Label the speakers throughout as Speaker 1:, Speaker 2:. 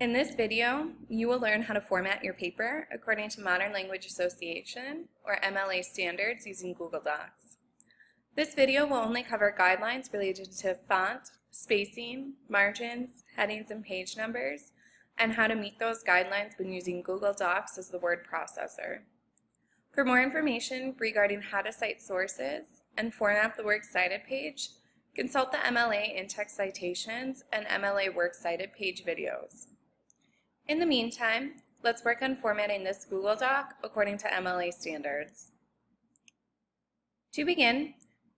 Speaker 1: In this video, you will learn how to format your paper according to Modern Language Association, or MLA standards using Google Docs. This video will only cover guidelines related to font, spacing, margins, headings, and page numbers, and how to meet those guidelines when using Google Docs as the word processor. For more information regarding how to cite sources and format the Works Cited page, consult the MLA in-text citations and MLA Works Cited page videos. In the meantime, let's work on formatting this Google Doc according to MLA standards. To begin,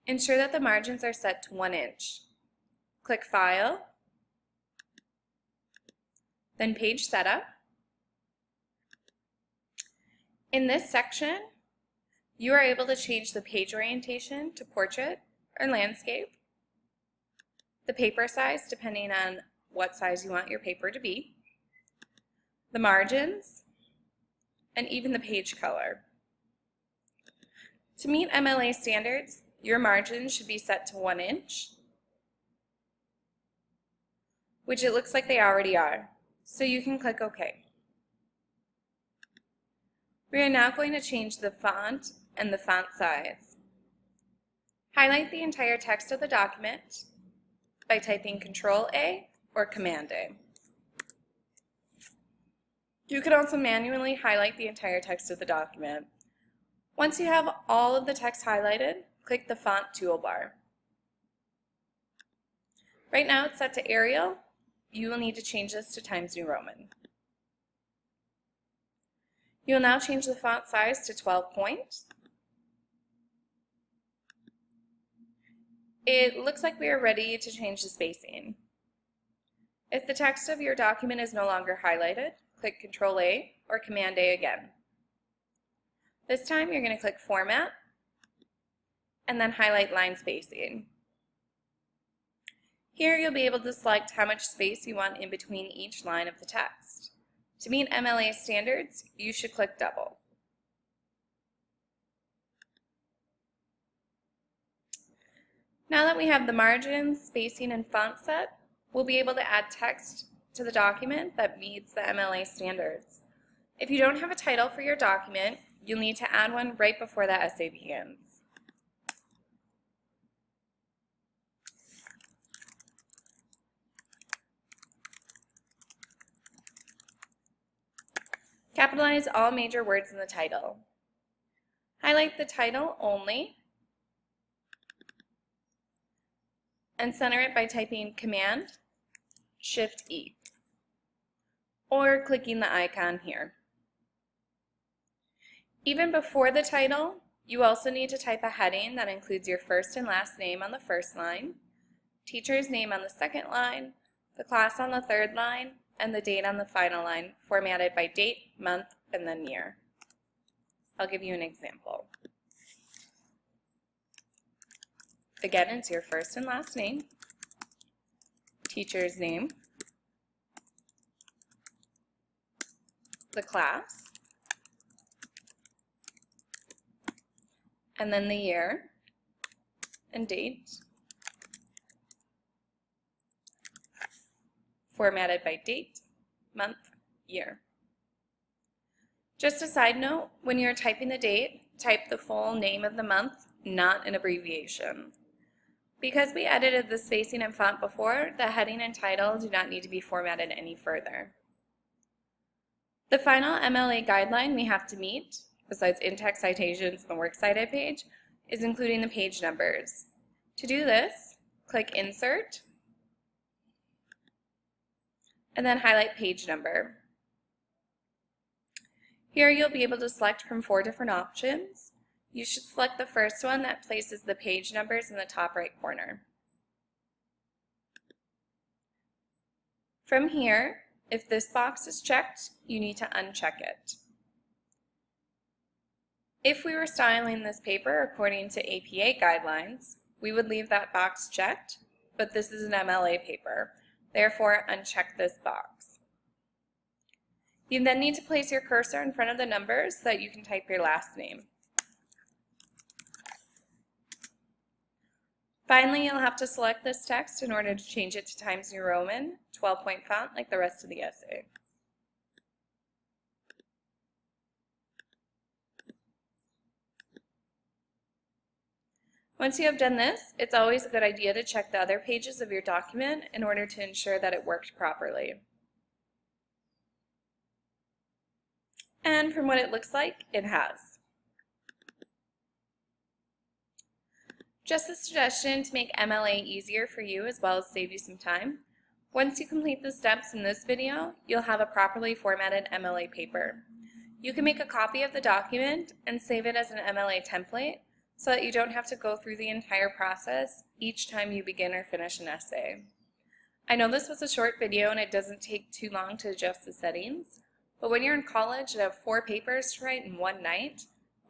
Speaker 1: ensure that the margins are set to 1 inch. Click File, then Page Setup. In this section, you are able to change the page orientation to portrait or landscape, the paper size depending on what size you want your paper to be, the margins, and even the page color. To meet MLA standards, your margins should be set to 1 inch, which it looks like they already are, so you can click OK. We are now going to change the font and the font size. Highlight the entire text of the document by typing Control A or Command A. You can also manually highlight the entire text of the document. Once you have all of the text highlighted, click the Font toolbar. Right now it's set to Arial. You will need to change this to Times New Roman. You will now change the font size to 12 point. It looks like we are ready to change the spacing. If the text of your document is no longer highlighted, click Control A or Command A again. This time you're going to click Format and then highlight line spacing. Here you'll be able to select how much space you want in between each line of the text. To meet MLA standards, you should click double. Now that we have the margins, spacing, and font set, we'll be able to add text to the document that meets the MLA standards. If you don't have a title for your document, you'll need to add one right before the essay begins. Capitalize all major words in the title. Highlight the title only and center it by typing Command Shift E or clicking the icon here. Even before the title, you also need to type a heading that includes your first and last name on the first line, teacher's name on the second line, the class on the third line, and the date on the final line, formatted by date, month, and then year. I'll give you an example. Again, it's your first and last name, teacher's name, the class, and then the year and date, formatted by date, month, year. Just a side note, when you're typing the date, type the full name of the month, not an abbreviation. Because we edited the spacing and font before, the heading and title do not need to be formatted any further. The final MLA guideline we have to meet, besides in-text citations and the works cited page, is including the page numbers. To do this, click Insert, and then highlight page number. Here you'll be able to select from four different options. You should select the first one that places the page numbers in the top right corner. From here, if this box is checked, you need to uncheck it. If we were styling this paper according to APA guidelines, we would leave that box checked, but this is an MLA paper. Therefore, uncheck this box. You then need to place your cursor in front of the numbers so that you can type your last name. Finally, you'll have to select this text in order to change it to Times New Roman 12-point font like the rest of the essay. Once you have done this, it's always a good idea to check the other pages of your document in order to ensure that it worked properly. And from what it looks like, it has. Just a suggestion to make MLA easier for you as well as save you some time. Once you complete the steps in this video, you'll have a properly formatted MLA paper. You can make a copy of the document and save it as an MLA template so that you don't have to go through the entire process each time you begin or finish an essay. I know this was a short video and it doesn't take too long to adjust the settings, but when you're in college and have four papers to write in one night,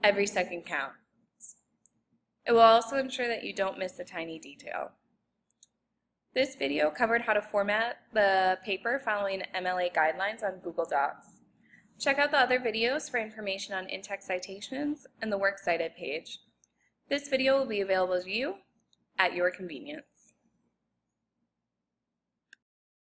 Speaker 1: every second counts. It will also ensure that you don't miss a tiny detail. This video covered how to format the paper following MLA guidelines on Google Docs. Check out the other videos for information on in-text citations and the Works Cited page. This video will be available to you at your convenience.